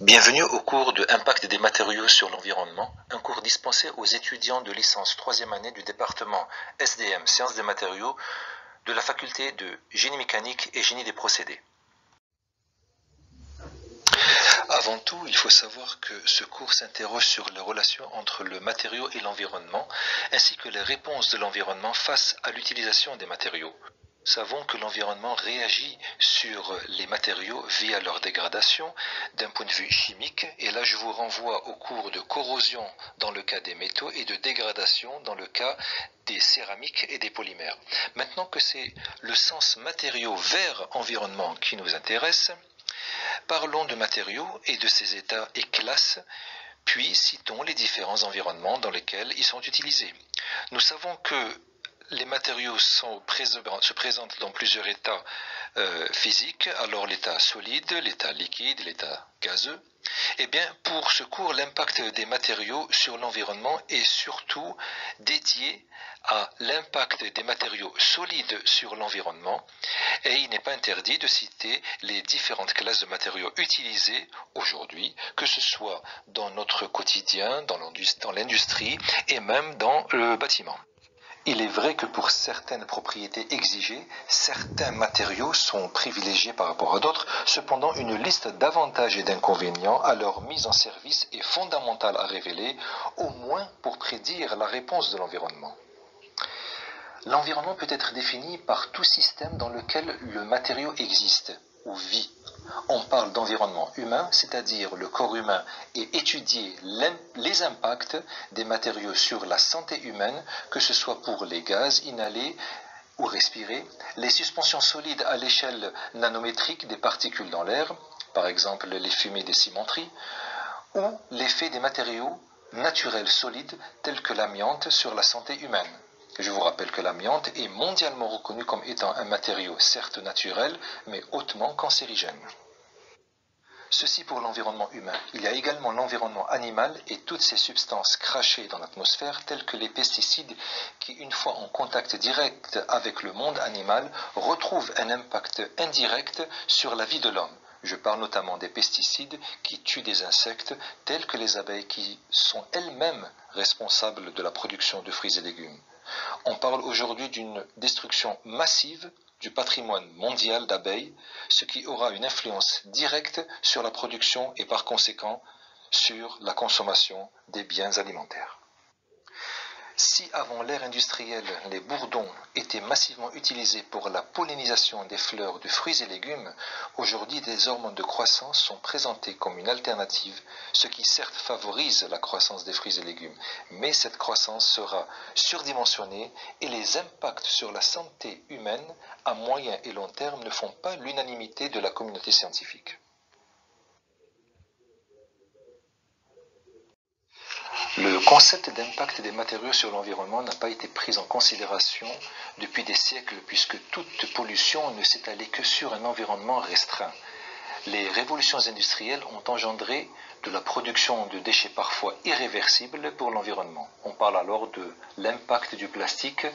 Bienvenue au cours de Impact des matériaux sur l'environnement, un cours dispensé aux étudiants de licence troisième année du département SDM Sciences des matériaux de la faculté de génie mécanique et génie des procédés. Avant tout, il faut savoir que ce cours s'interroge sur les relations entre le matériau et l'environnement, ainsi que les réponses de l'environnement face à l'utilisation des matériaux savons que l'environnement réagit sur les matériaux via leur dégradation d'un point de vue chimique. Et là, je vous renvoie au cours de corrosion dans le cas des métaux et de dégradation dans le cas des céramiques et des polymères. Maintenant que c'est le sens matériaux vers environnement qui nous intéresse, parlons de matériaux et de ces états et classes puis citons les différents environnements dans lesquels ils sont utilisés. Nous savons que les matériaux se présentent dans plusieurs états euh, physiques, alors l'état solide, l'état liquide, l'état gazeux. Eh bien, pour ce cours, l'impact des matériaux sur l'environnement est surtout dédié à l'impact des matériaux solides sur l'environnement et il n'est pas interdit de citer les différentes classes de matériaux utilisés aujourd'hui, que ce soit dans notre quotidien, dans l'industrie et même dans le bâtiment. Il est vrai que pour certaines propriétés exigées, certains matériaux sont privilégiés par rapport à d'autres. Cependant, une liste d'avantages et d'inconvénients à leur mise en service est fondamentale à révéler, au moins pour prédire la réponse de l'environnement. L'environnement peut être défini par tout système dans lequel le matériau existe ou vit on parle d'environnement humain, c'est-à-dire le corps humain, et étudier les impacts des matériaux sur la santé humaine, que ce soit pour les gaz inhalés ou respirés, les suspensions solides à l'échelle nanométrique des particules dans l'air, par exemple les fumées des cimenteries, ou l'effet des matériaux naturels solides tels que l'amiante sur la santé humaine. Je vous rappelle que l'amiante est mondialement reconnu comme étant un matériau certes naturel, mais hautement cancérigène. Ceci pour l'environnement humain. Il y a également l'environnement animal et toutes ces substances crachées dans l'atmosphère, telles que les pesticides, qui, une fois en contact direct avec le monde animal, retrouvent un impact indirect sur la vie de l'homme. Je parle notamment des pesticides qui tuent des insectes tels que les abeilles qui sont elles-mêmes responsables de la production de fruits et légumes. On parle aujourd'hui d'une destruction massive du patrimoine mondial d'abeilles, ce qui aura une influence directe sur la production et par conséquent sur la consommation des biens alimentaires. Si avant l'ère industrielle, les bourdons étaient massivement utilisés pour la pollinisation des fleurs de fruits et légumes, aujourd'hui des hormones de croissance sont présentées comme une alternative, ce qui certes favorise la croissance des fruits et légumes, mais cette croissance sera surdimensionnée et les impacts sur la santé humaine à moyen et long terme ne font pas l'unanimité de la communauté scientifique. Le concept d'impact des matériaux sur l'environnement n'a pas été pris en considération depuis des siècles puisque toute pollution ne s'est allée que sur un environnement restreint. Les révolutions industrielles ont engendré de la production de déchets parfois irréversibles pour l'environnement. On parle alors de l'impact du plastique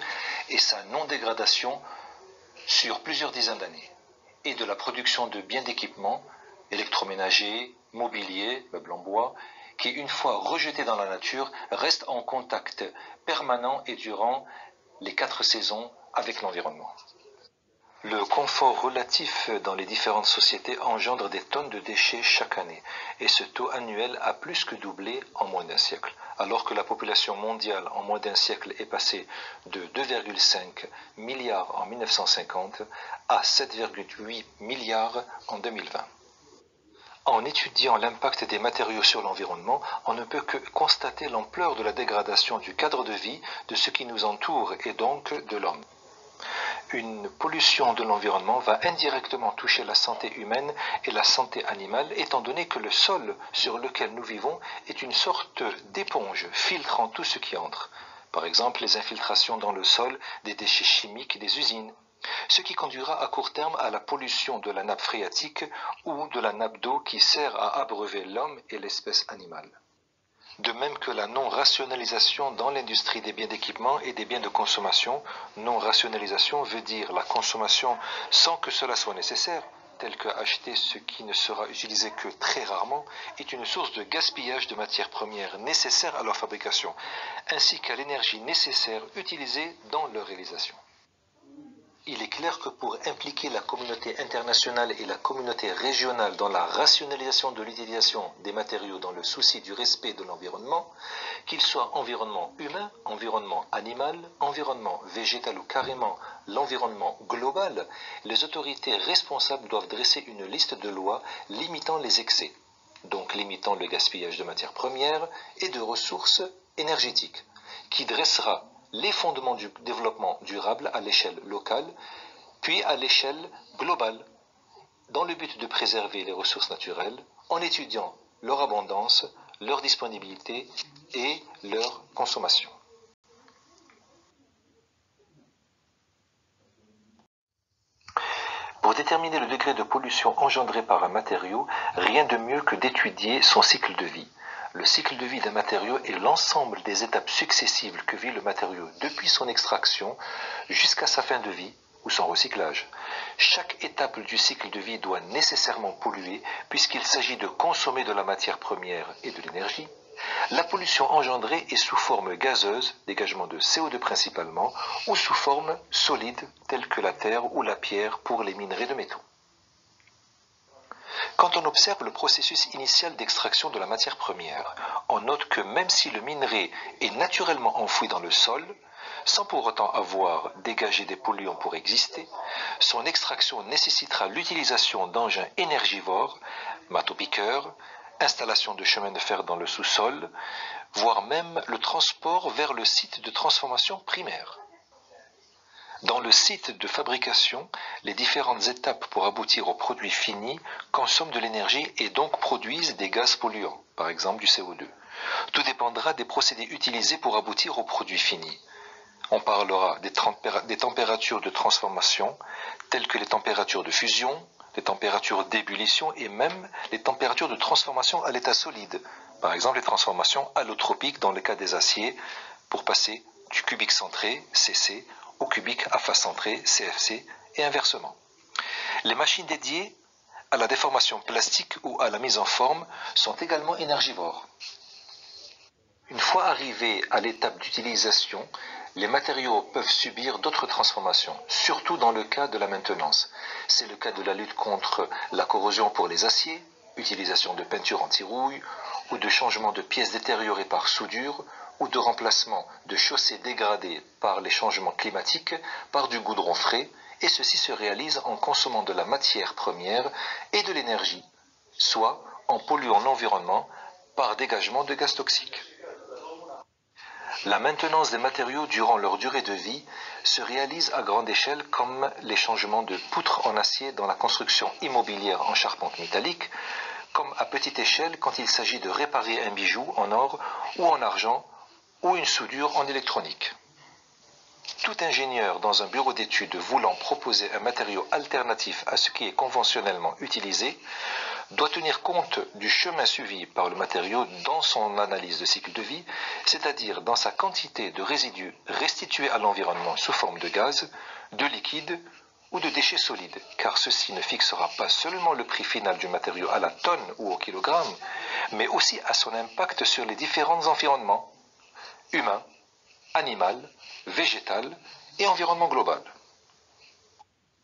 et sa non-dégradation sur plusieurs dizaines d'années, et de la production de biens d'équipement électroménagers, mobilier, meubles en bois, qui, une fois rejeté dans la nature, reste en contact permanent et durant les quatre saisons avec l'environnement. Le confort relatif dans les différentes sociétés engendre des tonnes de déchets chaque année, et ce taux annuel a plus que doublé en moins d'un siècle, alors que la population mondiale en moins d'un siècle est passée de 2,5 milliards en 1950 à 7,8 milliards en 2020. En étudiant l'impact des matériaux sur l'environnement, on ne peut que constater l'ampleur de la dégradation du cadre de vie de ce qui nous entoure et donc de l'homme. Une pollution de l'environnement va indirectement toucher la santé humaine et la santé animale, étant donné que le sol sur lequel nous vivons est une sorte d'éponge filtrant tout ce qui entre. Par exemple, les infiltrations dans le sol des déchets chimiques des usines, ce qui conduira à court terme à la pollution de la nappe phréatique ou de la nappe d'eau qui sert à abreuver l'homme et l'espèce animale. De même que la non-rationalisation dans l'industrie des biens d'équipement et des biens de consommation, non-rationalisation veut dire la consommation sans que cela soit nécessaire, tels que acheter ce qui ne sera utilisé que très rarement, est une source de gaspillage de matières premières nécessaires à leur fabrication, ainsi qu'à l'énergie nécessaire utilisée dans leur réalisation. Il est clair que pour impliquer la communauté internationale et la communauté régionale dans la rationalisation de l'utilisation des matériaux dans le souci du respect de l'environnement, qu'il soit environnement humain, environnement animal, environnement végétal ou carrément l'environnement global, les autorités responsables doivent dresser une liste de lois limitant les excès, donc limitant le gaspillage de matières premières et de ressources énergétiques, qui dressera les fondements du développement durable à l'échelle locale, puis à l'échelle globale, dans le but de préserver les ressources naturelles en étudiant leur abondance, leur disponibilité et leur consommation. Pour déterminer le degré de pollution engendré par un matériau, rien de mieux que d'étudier son cycle de vie. Le cycle de vie d'un matériau est l'ensemble des étapes successives que vit le matériau depuis son extraction jusqu'à sa fin de vie ou son recyclage. Chaque étape du cycle de vie doit nécessairement polluer puisqu'il s'agit de consommer de la matière première et de l'énergie. La pollution engendrée est sous forme gazeuse, dégagement de CO2 principalement, ou sous forme solide telle que la terre ou la pierre pour les minerais de métaux. Quand on observe le processus initial d'extraction de la matière première, on note que même si le minerai est naturellement enfoui dans le sol, sans pour autant avoir dégagé des polluants pour exister, son extraction nécessitera l'utilisation d'engins énergivores, piqueurs, installation de chemins de fer dans le sous-sol, voire même le transport vers le site de transformation primaire. Dans le site de fabrication, les différentes étapes pour aboutir au produit fini consomment de l'énergie et donc produisent des gaz polluants, par exemple du CO2. Tout dépendra des procédés utilisés pour aboutir au produit fini. On parlera des, des températures de transformation, telles que les températures de fusion, les températures d'ébullition et même les températures de transformation à l'état solide, par exemple les transformations allotropiques dans le cas des aciers, pour passer du cubique centré, CC, au cubique à face centrée, CFC, et inversement. Les machines dédiées à la déformation plastique ou à la mise en forme sont également énergivores. Une fois arrivés à l'étape d'utilisation, les matériaux peuvent subir d'autres transformations, surtout dans le cas de la maintenance. C'est le cas de la lutte contre la corrosion pour les aciers, utilisation de peinture anti-rouille ou de changement de pièces détériorées par soudure ou de remplacement de chaussées dégradées par les changements climatiques par du goudron frais, et ceci se réalise en consommant de la matière première et de l'énergie, soit en polluant l'environnement par dégagement de gaz toxiques. La maintenance des matériaux durant leur durée de vie se réalise à grande échelle comme les changements de poutres en acier dans la construction immobilière en charpente métallique, comme à petite échelle quand il s'agit de réparer un bijou en or ou en argent ou une soudure en électronique. Tout ingénieur dans un bureau d'études voulant proposer un matériau alternatif à ce qui est conventionnellement utilisé doit tenir compte du chemin suivi par le matériau dans son analyse de cycle de vie, c'est-à-dire dans sa quantité de résidus restitués à l'environnement sous forme de gaz, de liquide ou de déchets solides, car ceci ne fixera pas seulement le prix final du matériau à la tonne ou au kilogramme, mais aussi à son impact sur les différents environnements, humain, animal, végétal et environnement global.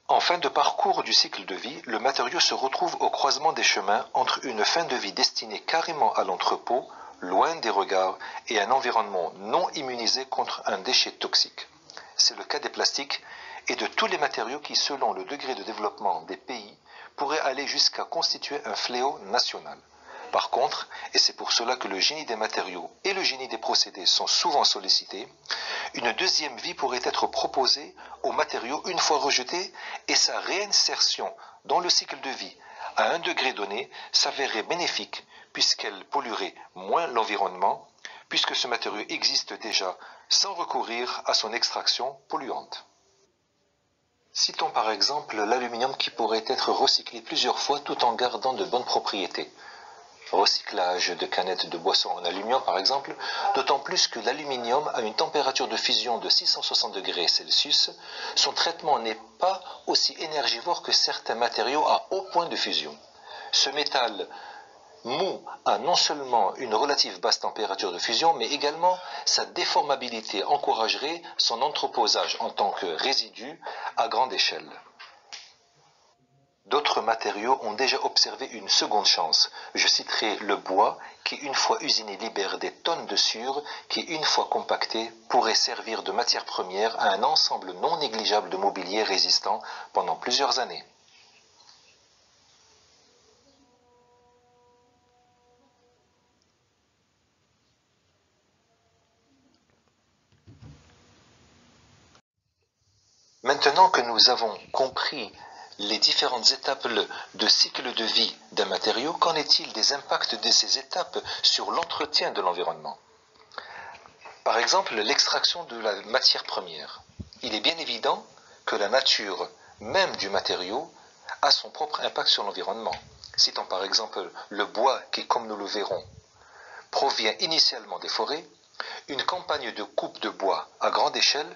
En fin de parcours du cycle de vie, le matériau se retrouve au croisement des chemins entre une fin de vie destinée carrément à l'entrepôt, loin des regards, et un environnement non immunisé contre un déchet toxique. C'est le cas des plastiques et de tous les matériaux qui, selon le degré de développement des pays, pourraient aller jusqu'à constituer un fléau national. Par contre, et c'est pour cela que le génie des matériaux et le génie des procédés sont souvent sollicités, une deuxième vie pourrait être proposée aux matériaux une fois rejetés et sa réinsertion dans le cycle de vie à un degré donné s'avérerait bénéfique puisqu'elle polluerait moins l'environnement puisque ce matériau existe déjà sans recourir à son extraction polluante. Citons par exemple l'aluminium qui pourrait être recyclé plusieurs fois tout en gardant de bonnes propriétés. Recyclage de canettes de boissons en aluminium par exemple, d'autant plus que l'aluminium a une température de fusion de 660 degrés Celsius, son traitement n'est pas aussi énergivore que certains matériaux à haut point de fusion. Ce métal mou a non seulement une relative basse température de fusion, mais également sa déformabilité encouragerait son entreposage en tant que résidu à grande échelle. D'autres matériaux ont déjà observé une seconde chance. Je citerai le bois qui, une fois usiné, libère des tonnes de sure qui, une fois compacté, pourrait servir de matière première à un ensemble non négligeable de mobilier résistant pendant plusieurs années. Maintenant que nous avons compris les différentes étapes de cycle de vie d'un matériau, qu'en est-il des impacts de ces étapes sur l'entretien de l'environnement? Par exemple, l'extraction de la matière première. Il est bien évident que la nature même du matériau a son propre impact sur l'environnement. Citons par exemple le bois qui, comme nous le verrons, provient initialement des forêts, une campagne de coupe de bois à grande échelle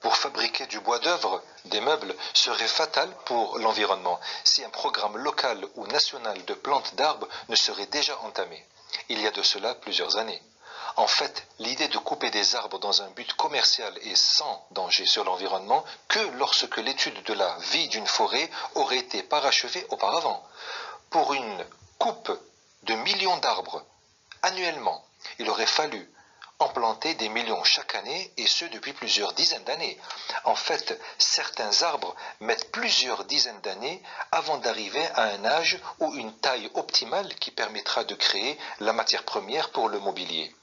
pour fabriquer du bois d'œuvre, des meubles, serait fatal pour l'environnement si un programme local ou national de plantes d'arbres ne serait déjà entamé. Il y a de cela plusieurs années. En fait, l'idée de couper des arbres dans un but commercial et sans danger sur l'environnement que lorsque l'étude de la vie d'une forêt aurait été parachevée auparavant. Pour une coupe de millions d'arbres annuellement, il aurait fallu en des millions chaque année, et ce depuis plusieurs dizaines d'années. En fait, certains arbres mettent plusieurs dizaines d'années avant d'arriver à un âge ou une taille optimale qui permettra de créer la matière première pour le mobilier.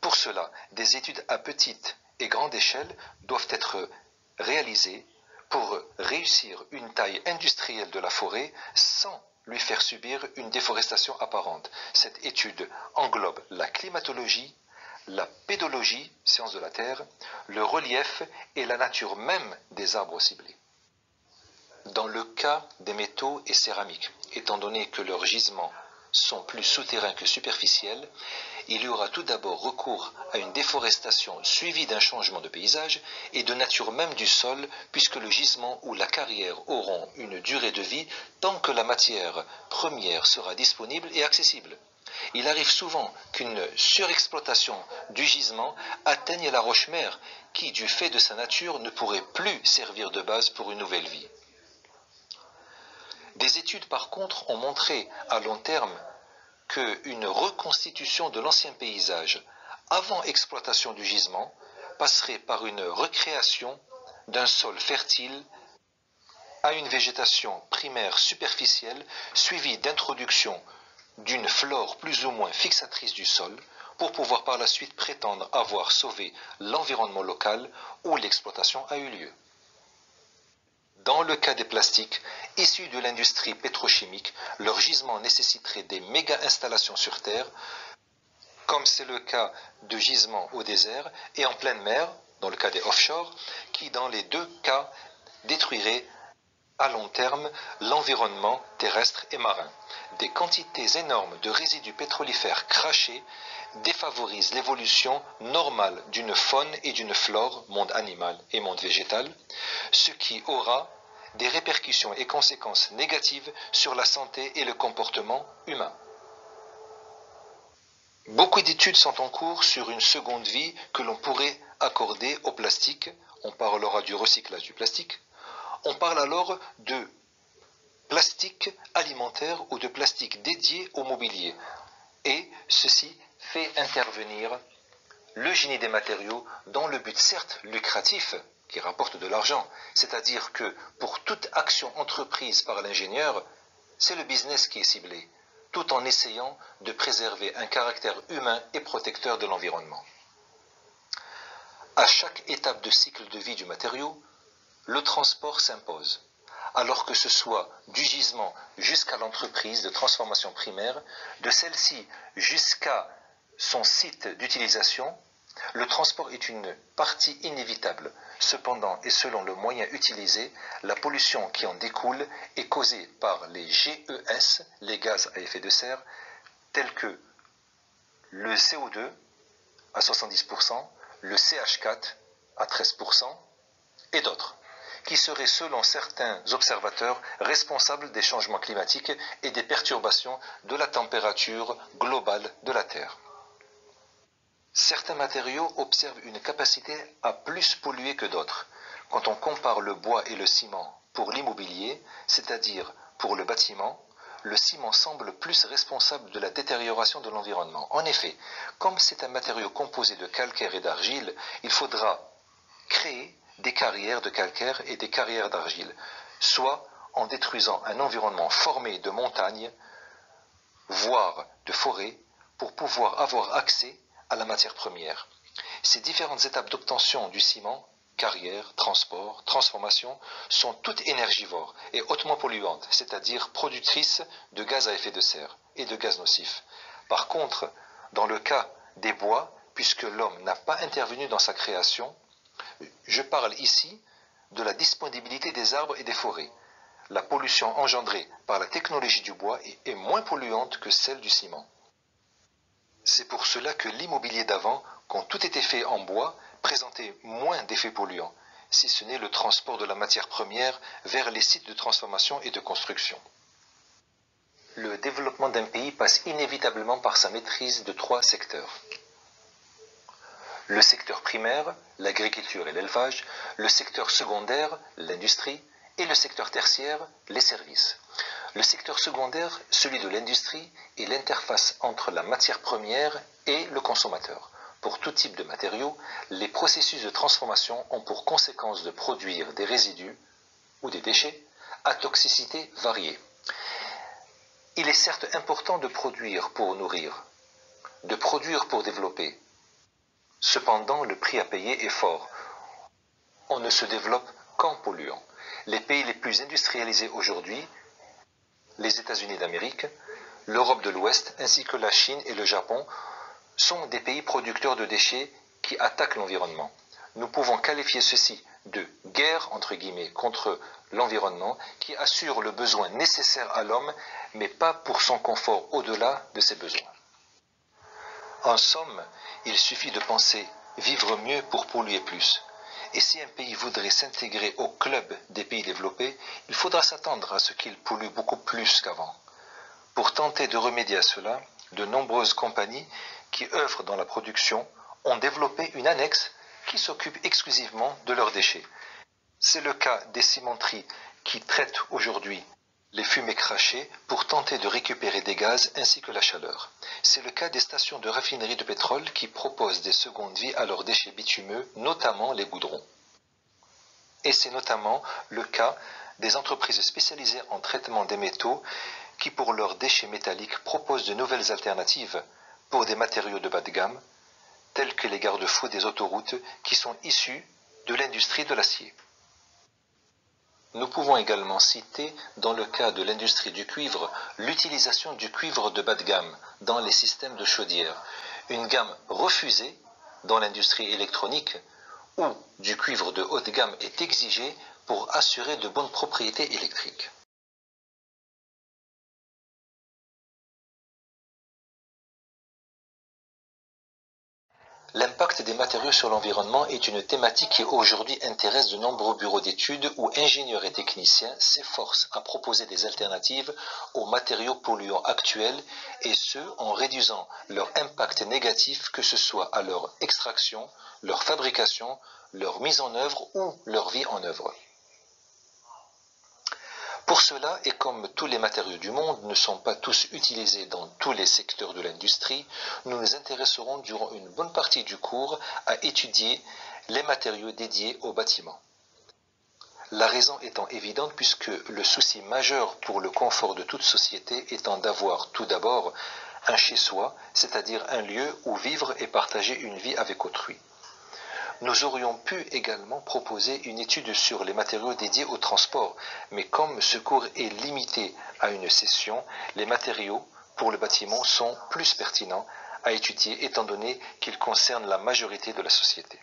Pour cela, des études à petite et grande échelle doivent être réalisées pour réussir une taille industrielle de la forêt sans lui faire subir une déforestation apparente. Cette étude englobe la climatologie, la pédologie, science de la Terre, le relief et la nature même des arbres ciblés. Dans le cas des métaux et céramiques, étant donné que leurs gisements sont plus souterrains que superficiels, il y aura tout d'abord recours à une déforestation suivie d'un changement de paysage et de nature même du sol, puisque le gisement ou la carrière auront une durée de vie tant que la matière première sera disponible et accessible. Il arrive souvent qu'une surexploitation du gisement atteigne la roche-mère, qui, du fait de sa nature, ne pourrait plus servir de base pour une nouvelle vie. Des études, par contre, ont montré à long terme qu'une reconstitution de l'ancien paysage avant exploitation du gisement passerait par une recréation d'un sol fertile à une végétation primaire superficielle suivie d'introduction d'une flore plus ou moins fixatrice du sol pour pouvoir par la suite prétendre avoir sauvé l'environnement local où l'exploitation a eu lieu. Dans le cas des plastiques, issus de l'industrie pétrochimique, leur gisement nécessiterait des méga-installations sur Terre, comme c'est le cas de gisements au désert et en pleine mer, dans le cas des offshore, qui dans les deux cas détruiraient à long terme l'environnement terrestre et marin. Des quantités énormes de résidus pétrolifères crachés défavorisent l'évolution normale d'une faune et d'une flore, monde animal et monde végétal, ce qui aura des répercussions et conséquences négatives sur la santé et le comportement humain. Beaucoup d'études sont en cours sur une seconde vie que l'on pourrait accorder au plastique. On parlera du recyclage du plastique, on parle alors de plastique alimentaire ou de plastique dédié au mobilier. Et ceci fait intervenir le génie des matériaux dans le but certes lucratif qui rapporte de l'argent, c'est-à-dire que pour toute action entreprise par l'ingénieur, c'est le business qui est ciblé, tout en essayant de préserver un caractère humain et protecteur de l'environnement. À chaque étape de cycle de vie du matériau, le transport s'impose, alors que ce soit du gisement jusqu'à l'entreprise de transformation primaire, de celle-ci jusqu'à son site d'utilisation, le transport est une partie inévitable. Cependant, et selon le moyen utilisé, la pollution qui en découle est causée par les GES, les gaz à effet de serre, tels que le CO2 à 70%, le CH4 à 13% et d'autres, qui seraient selon certains observateurs responsables des changements climatiques et des perturbations de la température globale de la Terre. Certains matériaux observent une capacité à plus polluer que d'autres. Quand on compare le bois et le ciment pour l'immobilier, c'est-à-dire pour le bâtiment, le ciment semble plus responsable de la détérioration de l'environnement. En effet, comme c'est un matériau composé de calcaire et d'argile, il faudra créer des carrières de calcaire et des carrières d'argile, soit en détruisant un environnement formé de montagnes, voire de forêts, pour pouvoir avoir accès à la matière première. Ces différentes étapes d'obtention du ciment, carrière, transport, transformation, sont toutes énergivores et hautement polluantes, c'est-à-dire productrices de gaz à effet de serre et de gaz nocifs. Par contre, dans le cas des bois, puisque l'homme n'a pas intervenu dans sa création, je parle ici de la disponibilité des arbres et des forêts. La pollution engendrée par la technologie du bois est moins polluante que celle du ciment. C'est pour cela que l'immobilier d'avant, quand tout était fait en bois, présentait moins d'effets polluants, si ce n'est le transport de la matière première vers les sites de transformation et de construction. Le développement d'un pays passe inévitablement par sa maîtrise de trois secteurs. Le secteur primaire, l'agriculture et l'élevage, le secteur secondaire, l'industrie, et le secteur tertiaire, les services. Le secteur secondaire, celui de l'industrie, est l'interface entre la matière première et le consommateur. Pour tout type de matériaux, les processus de transformation ont pour conséquence de produire des résidus ou des déchets à toxicité variée. Il est certes important de produire pour nourrir, de produire pour développer. Cependant, le prix à payer est fort. On ne se développe qu'en polluant. Les pays les plus industrialisés aujourd'hui les États-Unis d'Amérique, l'Europe de l'Ouest ainsi que la Chine et le Japon sont des pays producteurs de déchets qui attaquent l'environnement. Nous pouvons qualifier ceci de guerre entre guillemets contre l'environnement qui assure le besoin nécessaire à l'homme mais pas pour son confort au-delà de ses besoins. En somme, il suffit de penser vivre mieux pour polluer plus. Et si un pays voudrait s'intégrer au club des pays développés, il faudra s'attendre à ce qu'il pollue beaucoup plus qu'avant. Pour tenter de remédier à cela, de nombreuses compagnies qui œuvrent dans la production ont développé une annexe qui s'occupe exclusivement de leurs déchets. C'est le cas des cimenteries qui traitent aujourd'hui les fumées crachées pour tenter de récupérer des gaz ainsi que la chaleur. C'est le cas des stations de raffinerie de pétrole qui proposent des secondes vies à leurs déchets bitumeux, notamment les goudrons. Et c'est notamment le cas des entreprises spécialisées en traitement des métaux qui, pour leurs déchets métalliques, proposent de nouvelles alternatives pour des matériaux de bas de gamme, tels que les garde-fous des autoroutes qui sont issus de l'industrie de l'acier. Nous pouvons également citer, dans le cas de l'industrie du cuivre, l'utilisation du cuivre de bas de gamme dans les systèmes de chaudière, une gamme refusée dans l'industrie électronique où du cuivre de haute gamme est exigé pour assurer de bonnes propriétés électriques. L'impact des matériaux sur l'environnement est une thématique qui aujourd'hui intéresse de nombreux bureaux d'études où ingénieurs et techniciens s'efforcent à proposer des alternatives aux matériaux polluants actuels et ce en réduisant leur impact négatif que ce soit à leur extraction, leur fabrication, leur mise en œuvre ou leur vie en œuvre. Pour cela, et comme tous les matériaux du monde ne sont pas tous utilisés dans tous les secteurs de l'industrie, nous nous intéresserons durant une bonne partie du cours à étudier les matériaux dédiés au bâtiment. La raison étant évidente puisque le souci majeur pour le confort de toute société étant d'avoir tout d'abord un chez-soi, c'est-à-dire un lieu où vivre et partager une vie avec autrui. Nous aurions pu également proposer une étude sur les matériaux dédiés au transport, mais comme ce cours est limité à une session, les matériaux pour le bâtiment sont plus pertinents à étudier étant donné qu'ils concernent la majorité de la société.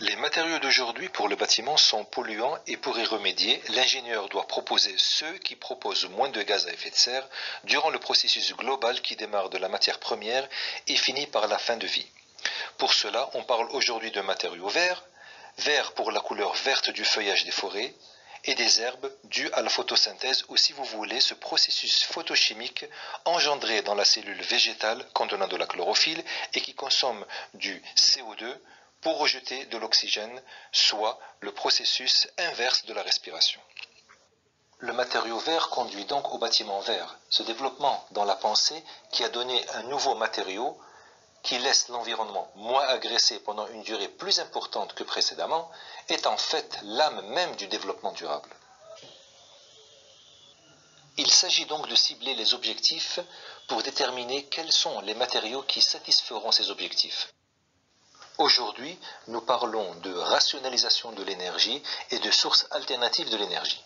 Les matériaux d'aujourd'hui pour le bâtiment sont polluants et pour y remédier, l'ingénieur doit proposer ceux qui proposent moins de gaz à effet de serre durant le processus global qui démarre de la matière première et finit par la fin de vie. Pour cela, on parle aujourd'hui de matériaux verts, verts pour la couleur verte du feuillage des forêts, et des herbes dues à la photosynthèse ou si vous voulez ce processus photochimique engendré dans la cellule végétale contenant de la chlorophylle et qui consomme du CO2 pour rejeter de l'oxygène, soit le processus inverse de la respiration. Le matériau vert conduit donc au bâtiment vert, ce développement dans la pensée qui a donné un nouveau matériau qui laisse l'environnement moins agressé pendant une durée plus importante que précédemment, est en fait l'âme même du développement durable. Il s'agit donc de cibler les objectifs pour déterminer quels sont les matériaux qui satisferont ces objectifs. Aujourd'hui, nous parlons de rationalisation de l'énergie et de sources alternatives de l'énergie.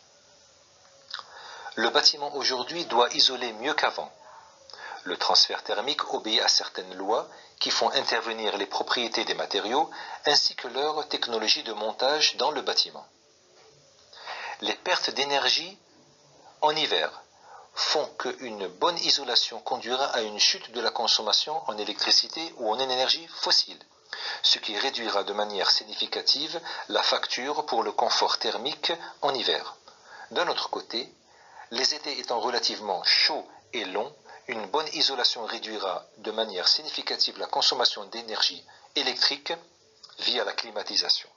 Le bâtiment aujourd'hui doit isoler mieux qu'avant. Le transfert thermique obéit à certaines lois qui font intervenir les propriétés des matériaux ainsi que leur technologie de montage dans le bâtiment. Les pertes d'énergie en hiver font qu'une bonne isolation conduira à une chute de la consommation en électricité ou en énergie fossile ce qui réduira de manière significative la facture pour le confort thermique en hiver. D'un autre côté, les étés étant relativement chauds et longs, une bonne isolation réduira de manière significative la consommation d'énergie électrique via la climatisation.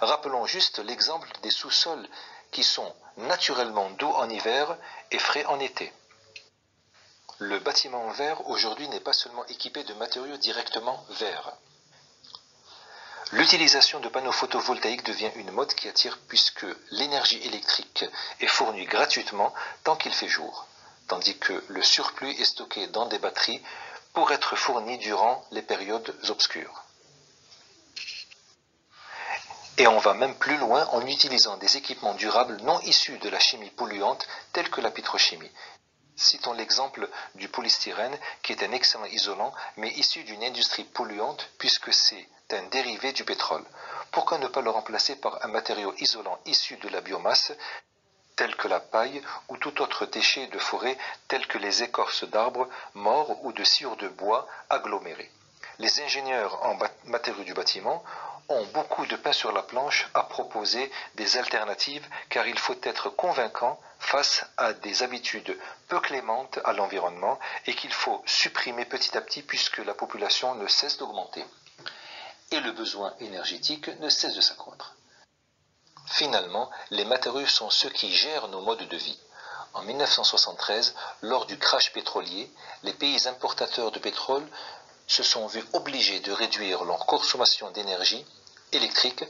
Rappelons juste l'exemple des sous-sols qui sont naturellement doux en hiver et frais en été. Le bâtiment vert aujourd'hui n'est pas seulement équipé de matériaux directement verts. L'utilisation de panneaux photovoltaïques devient une mode qui attire puisque l'énergie électrique est fournie gratuitement tant qu'il fait jour, tandis que le surplus est stocké dans des batteries pour être fourni durant les périodes obscures. Et on va même plus loin en utilisant des équipements durables non issus de la chimie polluante telle que la pétrochimie. Citons l'exemple du polystyrène qui est un excellent isolant mais issu d'une industrie polluante puisque c'est un dérivé du pétrole. Pourquoi ne pas le remplacer par un matériau isolant issu de la biomasse, tel que la paille ou tout autre déchet de forêt, tel que les écorces d'arbres morts ou de sciure de bois agglomérés Les ingénieurs en matériaux du bâtiment ont beaucoup de pain sur la planche à proposer des alternatives car il faut être convaincant face à des habitudes peu clémentes à l'environnement et qu'il faut supprimer petit à petit puisque la population ne cesse d'augmenter et le besoin énergétique ne cesse de s'accroître. Finalement, les matériaux sont ceux qui gèrent nos modes de vie. En 1973, lors du crash pétrolier, les pays importateurs de pétrole se sont vus obligés de réduire leur consommation d'énergie électrique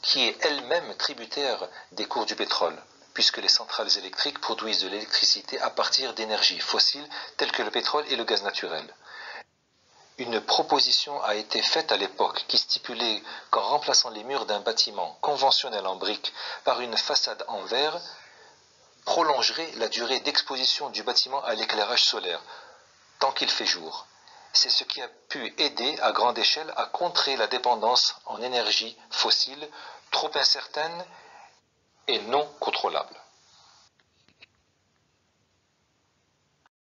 qui est elle-même tributaire des cours du pétrole, puisque les centrales électriques produisent de l'électricité à partir d'énergies fossiles telles que le pétrole et le gaz naturel. Une proposition a été faite à l'époque qui stipulait qu'en remplaçant les murs d'un bâtiment conventionnel en briques par une façade en verre, prolongerait la durée d'exposition du bâtiment à l'éclairage solaire, tant qu'il fait jour. C'est ce qui a pu aider à grande échelle à contrer la dépendance en énergie fossile trop incertaine et non contrôlable.